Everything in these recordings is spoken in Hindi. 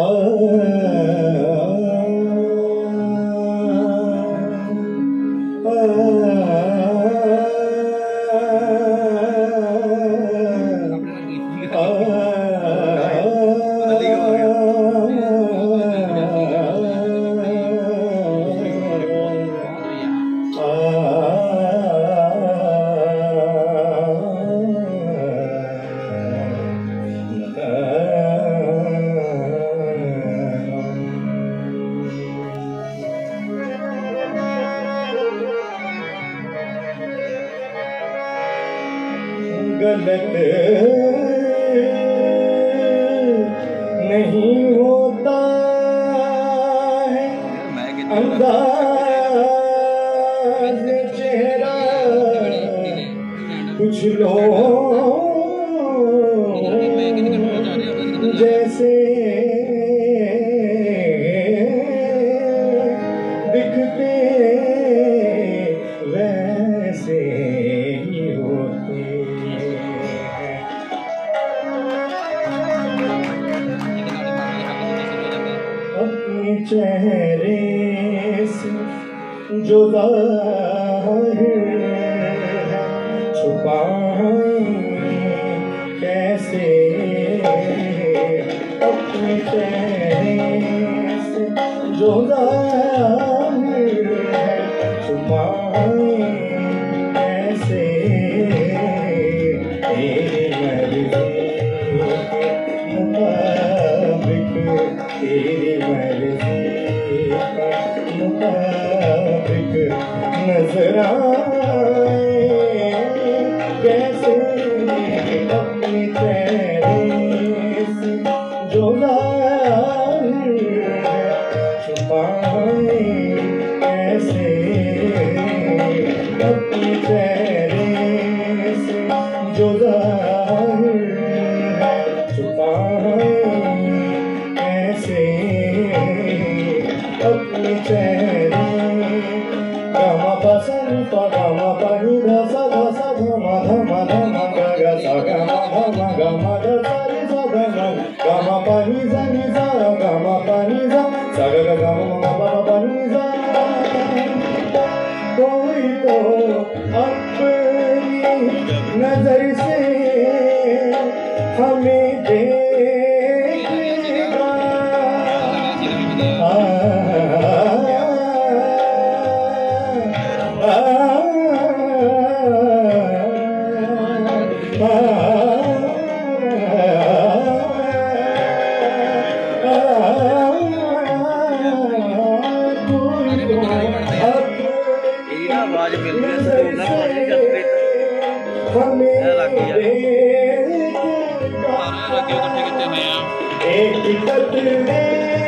Oh. गलत नहीं होता है। अंदाज चेहरे से जो छुपा कैसे? अपने चेहरे से जो छुपा जो छुपा ऐसे अपने चेहरे। गामा पसंद लागे किथे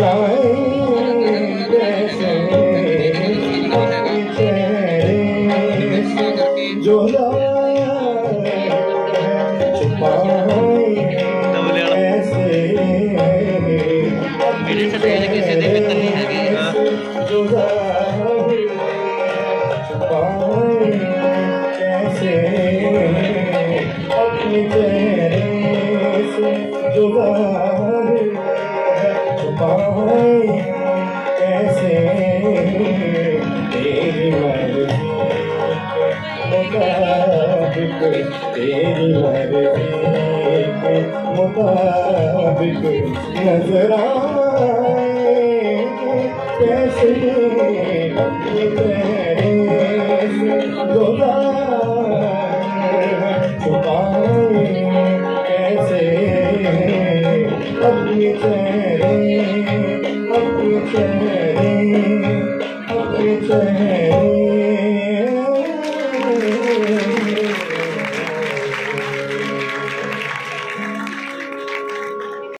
love. कैसे ते नज़र कैसे say